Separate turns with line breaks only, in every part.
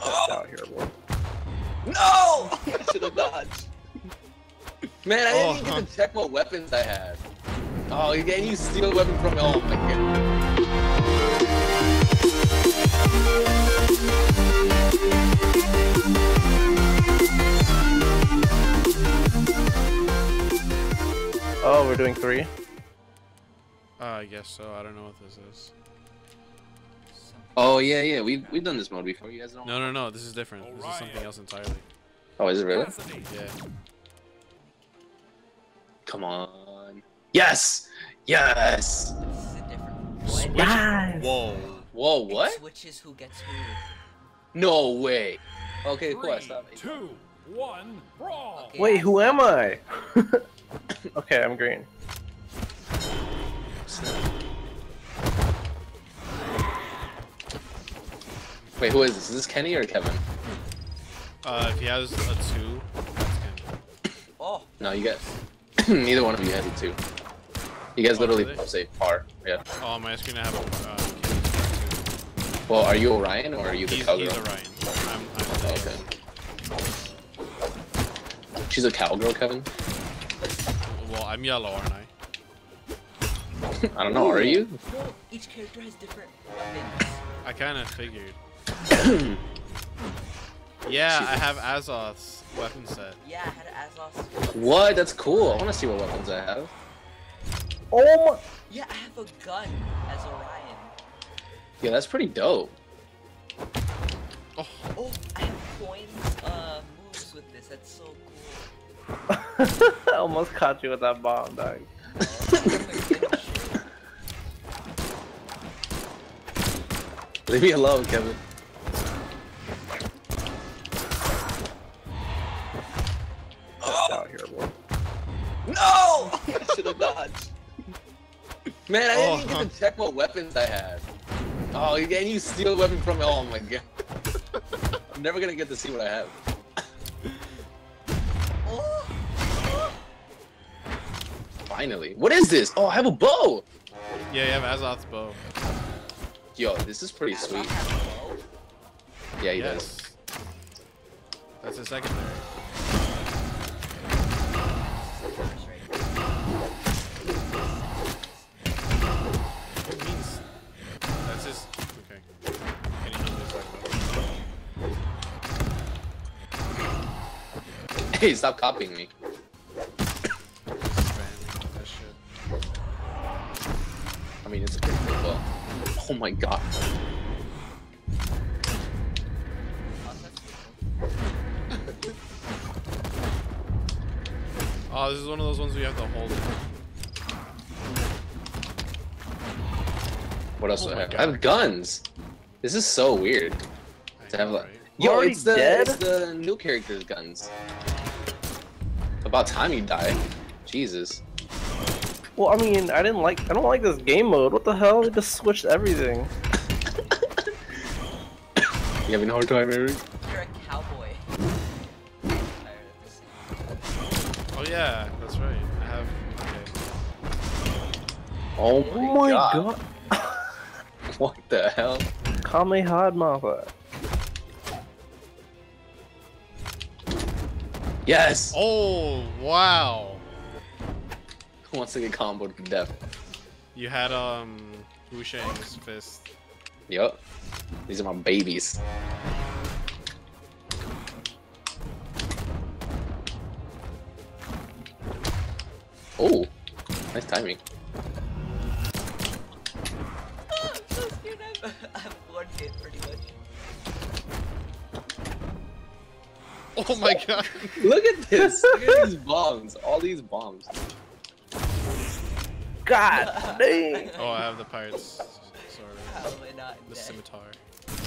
out here, boy.
No! I should have dodged. Man, I didn't
Oh,
even
huh.
get to check what weapons I had. Oh, you and you steal a weapon from me. Oh my god.
Oh, we're doing three.
Uh, I guess so. I don't know what this is.
Oh yeah, yeah. We've we've done this mode before. You guys know.
No, no, no. This is different. This is something else entirely.
Oh, is it really?
Yeah.
Come on. Yes. Yes.
This is a different.
Switch.
Guys.
Whoa.
Whoa.
It
What?
switches who gets who.
No way. Okay, cool. I
Three,
stopped.
two, one, brawl.
Okay,
Wait, who am I? okay, I'm green.
Wait, who is this? Is this Kenny or Kevin?
Uh, if he has a two, that's Kenny.
Oh,
No, you guys. Neither one of you has a two. You guys
Oh,
literally
really?
both say par. Yeah.
Oh, am I just gonna have a uh, Kenny
Well, are you Orion or are you the
He's,
cowgirl?
he's Orion. I'm, I'm
Oh, okay. She's a cowgirl, Kevin.
Well, I'm yellow, aren't I?
I don't know. Are you?
no, each character has different weapons.
I kind of figured. Yeah, I have Azoth's weapon set.
Yeah, I had Azoth.
What? That's cool. I want to see what weapons I have.
Oh my!
Yeah, I have a gun as Orion.
Yeah, that's pretty dope.
Oh,
Oh, I have coins, uh, moves with this. That's so cool.
I almost caught you with that bomb, dog.
Leave me alone, Kevin. Man, I didn't
Oh,
even
huh.
get to check what weapons I had. Oh, and you steal a weapon from me. Oh my god. I'm never gonna get to see what I have.
oh,
Finally. What is this? Oh, I have a bow!
yeah, you have Azoth's bow.
Yo, this is pretty
Azoth
sweet.
has a bow.
Yeah, he does.
Yes. That's a secondary.
Hey, stop copying me.
Spam that shit.
I mean, it's a pretty cool bow. Oh my god.
Oh, that's cool.
Oh, this is one of those ones where you have to hold it.
What else
Oh
do I have?
God.
I have guns. This is so weird.
I
To have
know,
like-
right?
Yo, it's the
dead?
it's the new character's guns. About time you die. Jesus.
Well, I mean, I didn't like. I don't like this game mode. What the hell? They just switched everything.
You having a hard time, Eric?
You're a cowboy. Tired of this.
Oh yeah, that's right. I have. Okay.
Oh
Oh
my,
my
god.
god!
What the hell?
Kamehameha.
Yes!
Oh wow!
Who wants to get comboed to death?
You had um Wu Shang's fist.
Yup. These are my babies. Oh, nice timing.
I'm so scared. I'm, I'm one hit pretty much.
Oh my god!
Look at this! Look at these bombs. All these bombs.
God dang!
Oh, I have the pirates sword,
How am I not
the
dead?
scimitar.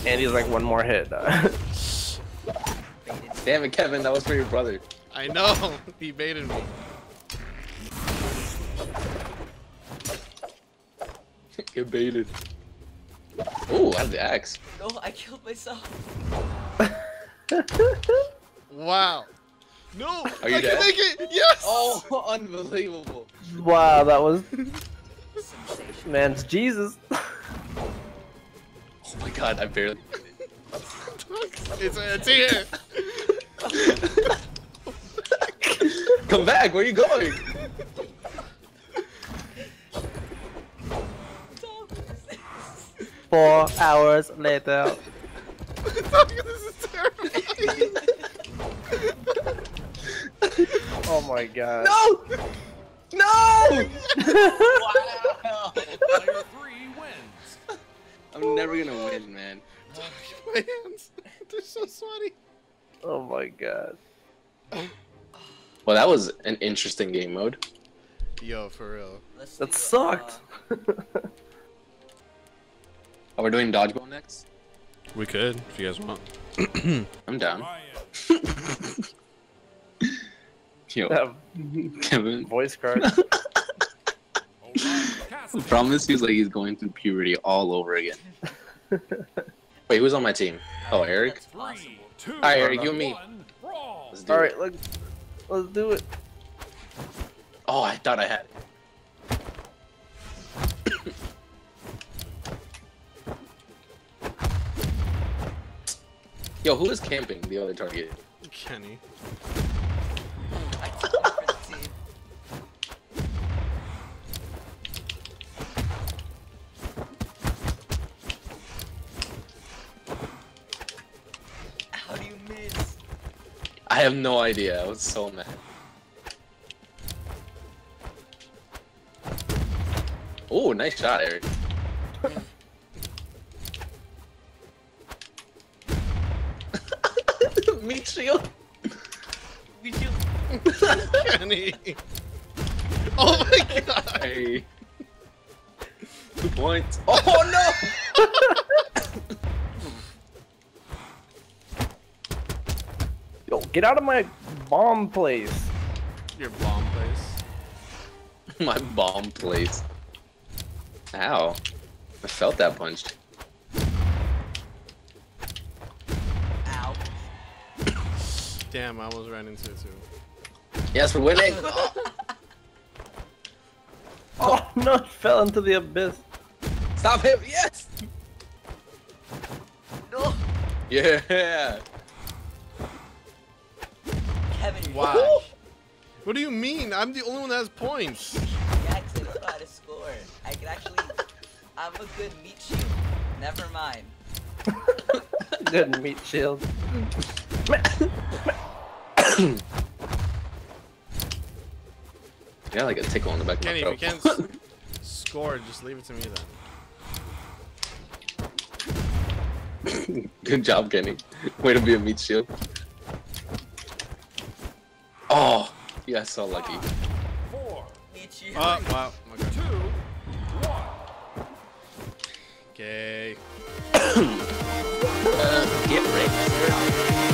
And he's like one more hit.
Damn it, Kevin, that was for your brother.
I know he baited me.
Get baited. Oh, I have the axe.
No, I killed myself.
Wow. No,
Are you
I
dead?
can make it. Yes.
Oh, unbelievable.
wow, that was man's Jesus.
Oh my god, I barely.
It's, it's here.
Come back. Where are you going?
Four hours later.
this is terrible.
Oh my god.
No! No! wow!
Player three wins.
I'm never gonna win, man.
My hands. They're so sweaty.
Oh my god.
Well, that was an interesting game mode.
Yo, for real.
Let's
That
do,
sucked.
uh,
Oh, we're doing dodgeball next?
We could, if you guys want.
I'm down.
Ryan.
Yo,
Have
Kevin.
voice card.
Orion
I
Cassidy.
promise he's like he's going through puberty all over again. Wait, who's on my team? Oh, Eric?
That's possible.
Three, two,
Alright, Eric, you and me.
one, brawl.
Let's do it.
let's let's do it.
Oh, I thought I had it. Yo, who is camping the other target?
Kenny.
Have no idea. I was so mad. Oh, nice shot, Eric. Meat shield.
We do.
Kenny. Oh my god.
Hey. Two points. Oh no!
get out of my bomb place.
Your bomb place.
My bomb place. Ow. I felt that punch.
Ow.
Damn, I almost ran into it too.
Yes, we're winning.
Oh no, it fell into the abyss.
Stop him. Yes.
No.
Yeah.
Kevin,
Wow. What do you mean? I'm the only one that has points.
Yeah, 'cause I know how to score. I can actually. I'm a good meat shield. Never mind.
Good meat shield.
Yeah, like a tickle on the back
Kenny,
of
if you
my
can't score, just leave it to me then.
Good job, Kenny. Way to be a meat shield. Oh, yeah, so lucky.
Four,
three,
oh, wow. Okay.
Uh, get
ready.